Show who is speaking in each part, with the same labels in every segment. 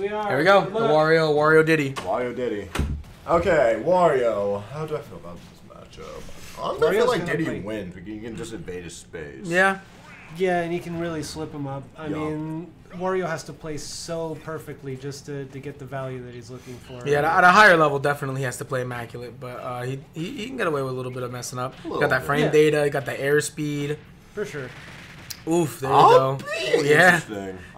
Speaker 1: We are.
Speaker 2: There we go. The. Wario, Wario Diddy.
Speaker 3: Wario Diddy. Okay, Wario. How do I feel about this matchup? I'm gonna
Speaker 1: Wario's
Speaker 3: feel like
Speaker 1: gonna
Speaker 3: Diddy
Speaker 1: play-
Speaker 3: wins because you can just invade his space.
Speaker 2: Yeah.
Speaker 1: Yeah, and he can really slip him up. I
Speaker 3: Yeah.
Speaker 1: mean, Wario has to play so perfectly just to, to get the value that he's looking for.
Speaker 2: Yeah, at a higher level, definitely he has to play immaculate, but uh, he, he he can get away with a little bit of messing up. He
Speaker 3: little
Speaker 2: got that
Speaker 3: bit.
Speaker 2: frame
Speaker 1: Yeah.
Speaker 2: data, he got the airspeed.
Speaker 1: For sure.
Speaker 2: Oof, there you
Speaker 3: Oh,
Speaker 2: go. Yeah.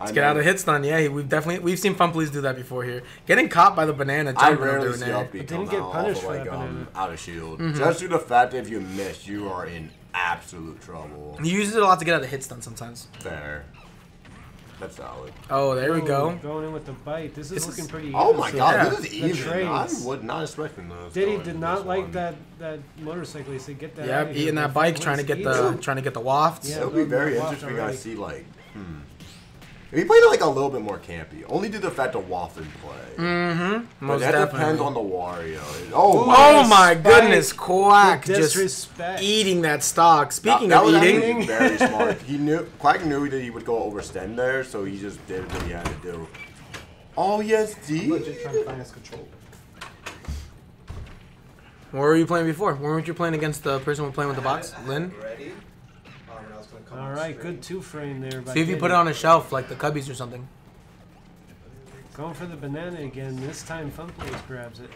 Speaker 2: Let's get out
Speaker 3: know.
Speaker 2: of hit stun. Yeah, we've definitely we've seen FunPolice do that before here. Getting caught by the banana
Speaker 3: I
Speaker 2: jumping
Speaker 3: rarely
Speaker 2: over
Speaker 3: see
Speaker 2: there.
Speaker 3: up
Speaker 1: But
Speaker 3: come
Speaker 1: didn't get
Speaker 3: out
Speaker 1: punished
Speaker 3: of,
Speaker 1: for
Speaker 3: like
Speaker 1: that
Speaker 3: um, out of shield.
Speaker 2: Mm-hmm.
Speaker 3: Just due to the fact that if you miss, you are in absolute trouble.
Speaker 2: He uses it a lot to get out of hit stun sometimes.
Speaker 3: Fair. That's solid.
Speaker 2: Oh, there we go.
Speaker 1: Going in with the bite. This is
Speaker 2: This
Speaker 1: looking
Speaker 2: is-
Speaker 1: pretty.
Speaker 3: Oh my god,
Speaker 2: yeah,
Speaker 3: this is
Speaker 1: the
Speaker 3: even. I would not expecting this.
Speaker 1: Diddy did not
Speaker 3: this
Speaker 1: like
Speaker 3: one.
Speaker 1: that that motorcycle. He said, "Get that."
Speaker 2: Yep, eating that bike, trying to get
Speaker 1: eats
Speaker 2: the trying to get the wafts.
Speaker 1: Yeah.
Speaker 3: It'll be very interesting. I see like, hmm. If he played it like a little bit more campy, only due to the fact of waft and play.
Speaker 2: Mm-hmm.
Speaker 3: But
Speaker 2: Most
Speaker 3: that
Speaker 2: definitely.
Speaker 3: depends on the Wario. Oh,
Speaker 1: Ooh,
Speaker 3: my
Speaker 2: Oh my goodness, Quack
Speaker 1: The
Speaker 2: just
Speaker 1: disrespect.
Speaker 2: eating that stock. Speaking
Speaker 3: that, that
Speaker 2: of
Speaker 3: was
Speaker 2: eating,
Speaker 3: very smart. He knew Quack knew that he would go overextend there, so he just did what he had to do. Oh yes, D.
Speaker 4: Legit trying to finance control.
Speaker 2: where were you playing before? Where weren't you playing against the person who was playing with the box, Lynn?
Speaker 4: Ready?
Speaker 1: All
Speaker 4: on
Speaker 1: right,
Speaker 4: straight.
Speaker 1: good two frame there. By
Speaker 2: See if you put it on a shelf like the Cubbies or something.
Speaker 1: Going for the banana again. This time, FunPolice grabs it.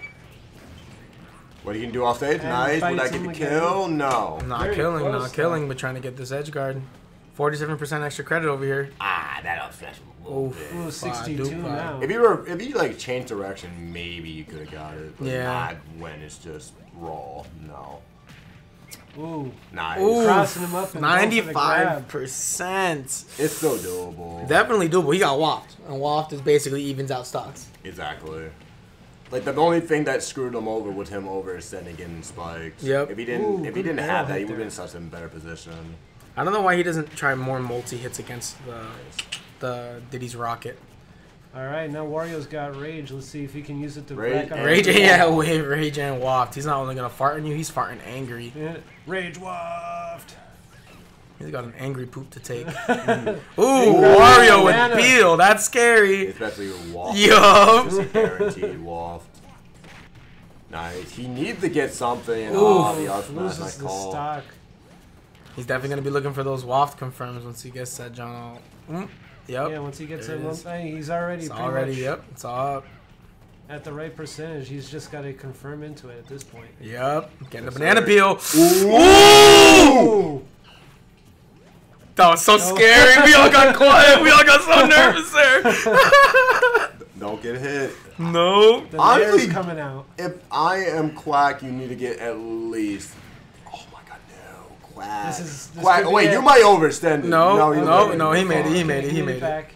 Speaker 3: What are you gonna do off stage?
Speaker 1: And
Speaker 3: Nice. Would I get
Speaker 1: him
Speaker 3: the
Speaker 1: again.
Speaker 3: kill? No.
Speaker 2: Not
Speaker 1: Very
Speaker 2: killing,
Speaker 1: close,
Speaker 2: not
Speaker 1: though.
Speaker 2: killing, but trying to get this edge guard. 47% extra credit over here.
Speaker 3: Ah, that upsets a little
Speaker 2: Oof.
Speaker 3: bit.
Speaker 1: Ooh, 62
Speaker 2: Duke,
Speaker 1: now.
Speaker 3: If you were, if you like changed direction, maybe you could have got it. But
Speaker 2: Yeah.
Speaker 3: not when it's just raw. No.
Speaker 1: Ooh,
Speaker 3: Nice.
Speaker 2: Ooh,
Speaker 1: Crossing him up and going for the grab.
Speaker 2: 95%.
Speaker 3: It's still doable.
Speaker 2: Definitely doable. He got waft, and waft is basically evens out stocks.
Speaker 3: Exactly. Like the only thing that screwed him over was him overextending getting spikes.
Speaker 2: Yep.
Speaker 3: If he didn't,
Speaker 1: Ooh,
Speaker 3: if he didn't have that, he would have
Speaker 1: there.
Speaker 3: been in such a better position.
Speaker 2: I don't know why he doesn't try more multi hits against the the Diddy's rocket.
Speaker 1: All right, now Wario's got rage. Let's see if he can use it to
Speaker 3: Rage
Speaker 1: rack up.
Speaker 2: Rage, yeah, wave, rage and waft. He's not only gonna fart on you, he's farting angry.
Speaker 1: Yeah, Rage waft.
Speaker 2: He's got an angry poop to take. Ooh, Wario with
Speaker 1: banana.
Speaker 2: Beal. That's scary.
Speaker 3: Especially with waft.
Speaker 2: Yup.
Speaker 3: It's a guaranteed waft. Nice. He needs to get something.
Speaker 2: Ooh,
Speaker 3: oh, the up smash,
Speaker 1: Loses
Speaker 3: nice
Speaker 1: the
Speaker 3: call.
Speaker 1: stock.
Speaker 2: He's definitely gonna be looking for those waft confirms once he gets that John. Mm, yep.
Speaker 1: Yeah, once he gets
Speaker 2: There
Speaker 1: it,
Speaker 2: it
Speaker 1: one
Speaker 2: is.
Speaker 1: thing, he's already
Speaker 2: It's
Speaker 1: pretty
Speaker 2: already,
Speaker 1: much
Speaker 2: yep. It's all up.
Speaker 1: at the right percentage. He's just got to confirm into it at this point.
Speaker 2: Yep. Getting the
Speaker 3: Yes,
Speaker 2: banana
Speaker 3: sir.
Speaker 2: peel. Ooh! That was so scary. We all got quiet. We all got so nervous there.
Speaker 3: Don't get hit.
Speaker 2: no.
Speaker 1: The
Speaker 3: Honestly-
Speaker 1: coming out.
Speaker 3: If I am Quack, you need to get at least. Oh my god, no. Quack.
Speaker 1: This is- this
Speaker 3: Quack. Oh, wait,
Speaker 1: it.
Speaker 3: you might overextend it.
Speaker 2: No,
Speaker 3: you
Speaker 2: no,
Speaker 3: might.
Speaker 2: no, he made it, he made it, he made it.
Speaker 1: back.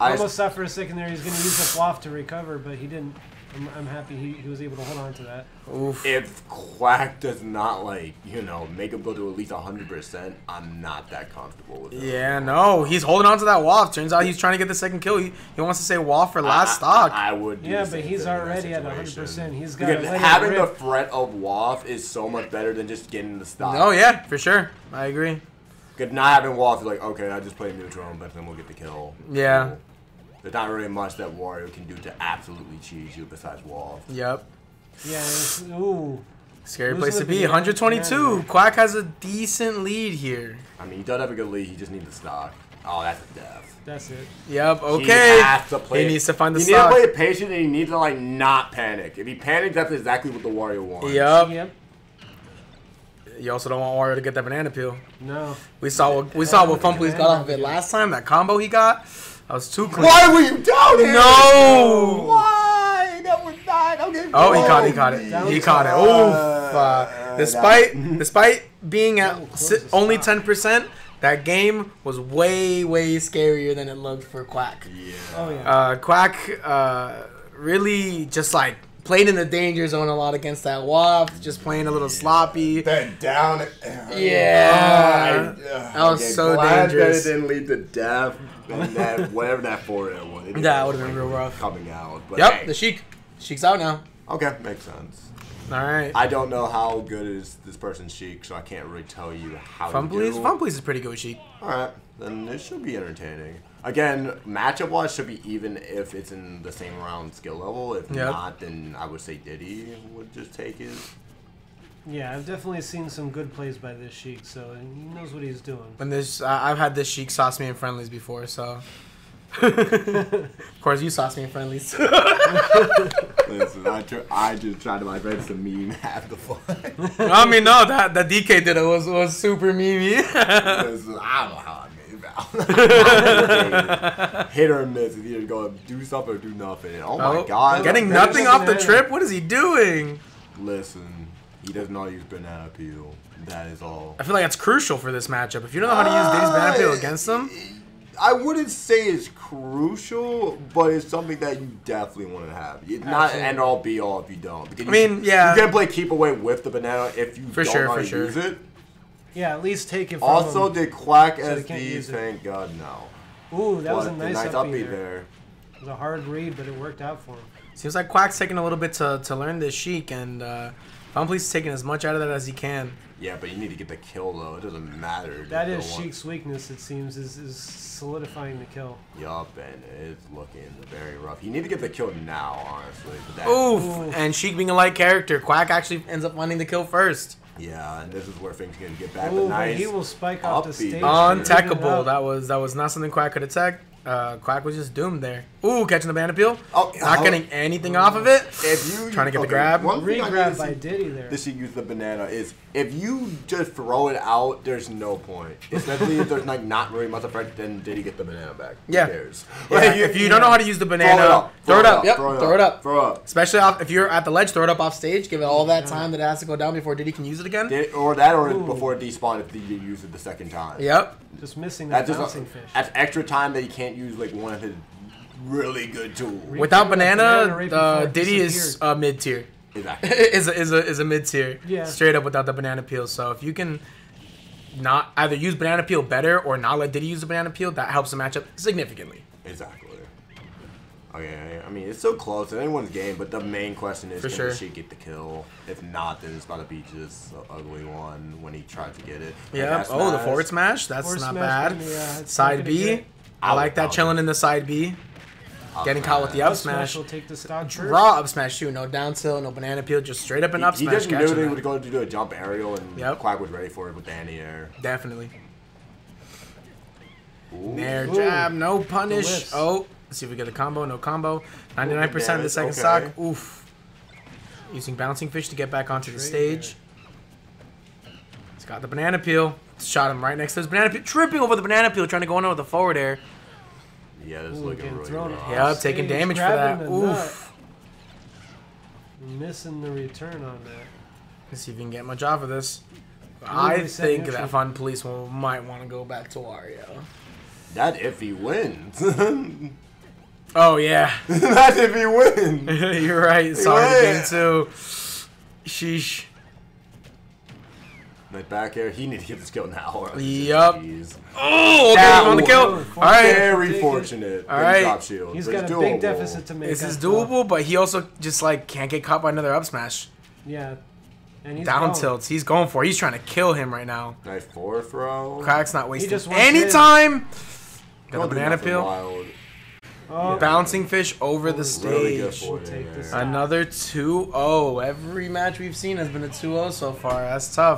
Speaker 3: I-
Speaker 1: Almost suffered a second there he's going to use the waft to recover, but he didn't. I'm, I'm happy he, he was able to hold on to that.
Speaker 2: Oof.
Speaker 3: If Quack does not, like, you know, make him go to at least 100%, I'm not that comfortable with it.
Speaker 2: Yeah, no, he's holding on to that waft. Turns out he's trying to get the second kill. He, he wants to say waft for last stock.
Speaker 3: I, I would. Do
Speaker 1: Yeah, but he's
Speaker 3: thing in that
Speaker 1: already at 100%.
Speaker 3: situation.
Speaker 1: He's gotta
Speaker 3: because having the
Speaker 1: rip.
Speaker 3: threat of waft is so much better than just getting the stock.
Speaker 2: oh yeah, for sure. I agree.
Speaker 3: Because not having waft is like, okay, I just play neutral, but then we'll get the kill.
Speaker 2: Yeah.
Speaker 3: Cool. There's not really much that Wario can do to absolutely cheese you besides waft.
Speaker 2: Yep.
Speaker 1: Yeah, it's, ooh.
Speaker 2: Scary
Speaker 1: Losing
Speaker 2: place to be. 122.
Speaker 1: banana.
Speaker 2: Quack has a decent lead here.
Speaker 3: I mean, he does have a good lead. He just needs the stock. Oh, that's a death.
Speaker 1: That's it.
Speaker 2: Yep. Okay.
Speaker 3: He has to play
Speaker 2: He needs to find the
Speaker 3: He
Speaker 2: stock.
Speaker 3: needs to play it patient and he needs to like not panic. If he panics, that's exactly what the Wario wants.
Speaker 2: Yep.
Speaker 1: Yep.
Speaker 2: You also don't want Wario to get that banana peel.
Speaker 1: No.
Speaker 2: We saw what we saw what FunPolice got off of it last time. That combo he got. That was too clean.
Speaker 3: Why were you down here?
Speaker 2: No.
Speaker 3: Why? That was not okay.
Speaker 2: Oh, he caught it. He caught it.
Speaker 1: That
Speaker 2: He caught it. Oof. Uh, despite despite being at
Speaker 1: That was
Speaker 2: si-
Speaker 1: close as
Speaker 2: only ten percent, that game was way way scarier than it looked for Quack.
Speaker 3: Yeah.
Speaker 1: Oh, yeah.
Speaker 2: Uh, Quack uh, really just like played in the danger zone a lot against that waft, just playing a little sloppy.
Speaker 3: Then down.
Speaker 2: Yeah.
Speaker 3: Oh,
Speaker 2: That was so
Speaker 3: glad
Speaker 2: dangerous.
Speaker 3: That it didn't lead to death. And that whatever that four oh was. it
Speaker 2: That would've been real rough.
Speaker 3: Coming out. But
Speaker 2: Yep,
Speaker 3: hey,
Speaker 2: the Sheik. Sheik's out now.
Speaker 3: okay, makes sense.
Speaker 2: All right.
Speaker 3: I don't know how good is this person's chic, so I can't really tell you how.
Speaker 2: FunPolice?
Speaker 3: to do.
Speaker 2: FunPolice is pretty good with Sheik.
Speaker 3: All right, then it should be entertaining. Again, matchup wise should be even if it's in the same round skill level. If
Speaker 2: Yep.
Speaker 3: not, then I would say Diddy would just take it.
Speaker 1: Yeah, I've definitely seen some good plays by this Sheik, so he knows what he's doing.
Speaker 2: When this, I I've had this Sheik sauce me in friendlies before, so. of course, you sauce me in friendlies.
Speaker 3: Listen, I, tr- I just tried to my best to meme half the fun.
Speaker 2: I mean, no, that that DK did it was was super memey.
Speaker 3: Listen, I don't know how I made it out. Hit or miss. It's either going to do something or do nothing. And oh my
Speaker 2: Oh,
Speaker 3: god.
Speaker 2: getting
Speaker 3: that's-
Speaker 2: nothing off the trip. What is he doing?
Speaker 3: Listen, he does not use banana peel. That is all.
Speaker 2: I feel like that's crucial for this matchup. If you don't know how to use Diddy's banana peel
Speaker 3: Uh,
Speaker 2: against them,
Speaker 3: I wouldn't say it's crucial, but it's something that you definitely want to have. You- Not
Speaker 1: Absolutely.
Speaker 3: end all be all if you don't. Because
Speaker 2: I mean,
Speaker 3: you,
Speaker 2: yeah.
Speaker 3: you can play keep away with the banana if you
Speaker 2: For
Speaker 3: don't
Speaker 2: sure,
Speaker 3: know how
Speaker 2: for
Speaker 3: to
Speaker 2: sure.
Speaker 3: use it.
Speaker 1: Yeah, at least take it from
Speaker 3: Also,
Speaker 1: him.
Speaker 3: did Quack
Speaker 1: So they can't use
Speaker 3: SDs?
Speaker 1: it.
Speaker 3: Thank God, no.
Speaker 1: Ooh, that was a nice,
Speaker 3: nice
Speaker 1: upbeat,
Speaker 3: upbeat
Speaker 1: there.
Speaker 3: there.
Speaker 1: It was a hard read, but it worked out for him.
Speaker 2: seems like Quack's taking a little bit to, to learn this Sheik, and uh, FunPolice is taking as much out of that as he can.
Speaker 3: Yeah, but you need to get the kill though. It doesn't matter.
Speaker 1: That
Speaker 3: You want-
Speaker 1: Sheik's weakness, it seems, is, is solidifying the kill.
Speaker 3: Yup, and it's looking very rough. You need to get the kill now, honestly. But that,
Speaker 2: Oof.
Speaker 1: Ooh.
Speaker 2: And Sheik being a light character, Quack actually ends up finding the kill first.
Speaker 3: Yeah, and this is where things can get back.
Speaker 1: Ooh,
Speaker 3: but nice.
Speaker 1: but he will spike off the stage.
Speaker 3: On
Speaker 1: to even it
Speaker 2: Untechable.
Speaker 1: out.
Speaker 2: That was that was not something Quack could attack. Uh, Quack was just doomed there. Ooh, catching the banana peel.
Speaker 3: Oh,
Speaker 2: not
Speaker 3: how-
Speaker 2: getting anything off of it.
Speaker 3: If you
Speaker 2: Trying to get the grab.
Speaker 3: one thing I
Speaker 1: Re-grab
Speaker 3: need
Speaker 1: by
Speaker 3: see-
Speaker 1: Diddy there.
Speaker 3: This should use the banana is if you just throw it out, there's no point. Especially if there's like not really much effect, then did he get the banana back?
Speaker 2: Yeah.
Speaker 3: Who cares?
Speaker 2: Yeah,
Speaker 3: Like,
Speaker 2: if you don't know how to use the
Speaker 3: throw
Speaker 2: banana,
Speaker 3: it up,
Speaker 2: throw it up. Yep, throw it up.
Speaker 3: Throw it up.
Speaker 2: Especially off, if you're at the ledge, throw it up off stage. Give it all that time that it has to go down before Diddy can use it again.
Speaker 3: Did- Or that, or
Speaker 1: Ooh.
Speaker 3: before it despawn if you use it the second time.
Speaker 2: Yep.
Speaker 1: Just missing that
Speaker 3: That's just
Speaker 1: fish.
Speaker 3: that's extra time that you can't use like one of his really good tools.
Speaker 2: Without
Speaker 1: banana
Speaker 2: banana,
Speaker 1: right
Speaker 2: uh,
Speaker 1: before it
Speaker 2: Diddy is
Speaker 1: disappeared.
Speaker 2: uh, mid tier.
Speaker 3: Exactly.
Speaker 2: is a, is a is a mid tier.
Speaker 1: Yeah.
Speaker 2: Straight up without the banana peel. So if you can not either use banana peel better or not let Diddy use the banana peel, that helps the matchup significantly.
Speaker 3: Exactly. Okay, I mean it's so close. It's anyone's game, but the main question is
Speaker 2: For
Speaker 3: can
Speaker 2: sure.
Speaker 3: she get the kill? If not, then it's about to be just an ugly one when he tries to get it.
Speaker 2: Yeah.
Speaker 3: Like,
Speaker 2: Oh, the forward smash. That's
Speaker 1: Forward
Speaker 2: not
Speaker 1: smash
Speaker 2: bad.
Speaker 1: from the, uh,
Speaker 2: side
Speaker 1: not
Speaker 2: B.
Speaker 1: gonna get-
Speaker 2: I like that chilling in the side B. Getting caught with the up smash.
Speaker 1: will take the stock first.
Speaker 2: Raw up smash too. No down tilt, no banana peel. Just straight up and up
Speaker 3: He, he
Speaker 2: smash.
Speaker 3: just knew
Speaker 2: catching
Speaker 3: that he would go to do a jump aerial, and
Speaker 2: Yep.
Speaker 3: Quack was ready for it with the anti-air.
Speaker 2: Definitely.
Speaker 3: Ooh.
Speaker 2: Nair jab, no punish. Oh, let's see if we get a combo. No combo. 99% of the second
Speaker 3: okay.
Speaker 2: stock. Oof. Using bouncing fish to get back onto the
Speaker 1: Straight
Speaker 2: stage. He's got the banana peel. Shot him right next to his banana peel. Tripping over the banana peel, trying to go in with the forward air.
Speaker 3: Yeah, this is
Speaker 1: Ooh,
Speaker 3: looking really
Speaker 1: thrown
Speaker 3: rough.
Speaker 1: off
Speaker 2: Yep, taking damage for that. Oof.
Speaker 1: Missing the return on that.
Speaker 2: Let's see if we can get much off of this.
Speaker 1: Ooh,
Speaker 2: I think that Fun Police will, might want to go back to Wario.
Speaker 3: That if he wins.
Speaker 2: Oh, yeah.
Speaker 3: That's if he wins.
Speaker 2: You're right. Sorry, the
Speaker 3: Yeah.
Speaker 2: game too. Sheesh.
Speaker 3: Like back air, he needs to get this kill now. or else it's just
Speaker 2: Yup.
Speaker 3: GG's.
Speaker 2: Oh, okay,
Speaker 3: That
Speaker 2: on the kill. All right.
Speaker 3: Very fortunate.
Speaker 2: All
Speaker 3: All
Speaker 2: right.
Speaker 3: right. Drop shield.
Speaker 1: He's
Speaker 3: but
Speaker 1: got
Speaker 3: it's
Speaker 1: a big
Speaker 3: doable.
Speaker 1: deficit to make.
Speaker 2: This is
Speaker 1: up, though.
Speaker 2: doable, but he also just like can't get caught by another up smash.
Speaker 1: Yeah. And he's
Speaker 2: Down
Speaker 1: gone.
Speaker 2: tilts. He's going for. it. He's trying to kill him right now.
Speaker 3: Nice four throw.
Speaker 2: Quack's not wasting
Speaker 1: just
Speaker 2: any
Speaker 1: in.
Speaker 2: time. Got
Speaker 3: Don't
Speaker 2: the banana peel.
Speaker 3: wild.
Speaker 1: Oh,
Speaker 2: Bouncing fish over the
Speaker 3: Really good
Speaker 2: stage.
Speaker 3: for
Speaker 1: take this
Speaker 2: Another 2-0. Every match we've seen has been a 2-0 so far. That's tough.